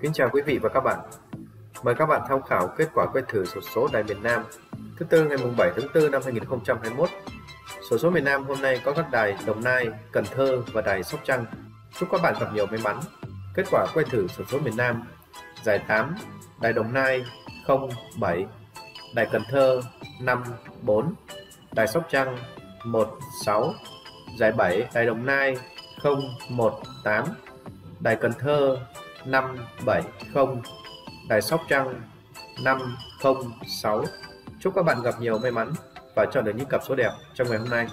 Kính chào quý vị và các bạn. Mời các bạn tham khảo kết quả quay thử sổ số Đài miền Nam thứ tư ngày 7 tháng 4 năm 2021. Sổ số miền Nam hôm nay có các đài Đồng Nai, Cần Thơ và đài Sóc Trăng. Chúc các bạn gặp nhiều may mắn. Kết quả quay thử sổ số miền Nam giải 8, đài Đồng Nai 07, đài Cần Thơ 54, đài Sóc Trăng 16, giải 7, đài Đồng Nai 018, đài Cần Thơ 570, đài Sóc Trăng 506. Chúc các bạn gặp nhiều may mắn và chọn được những cặp số đẹp trong ngày hôm nay.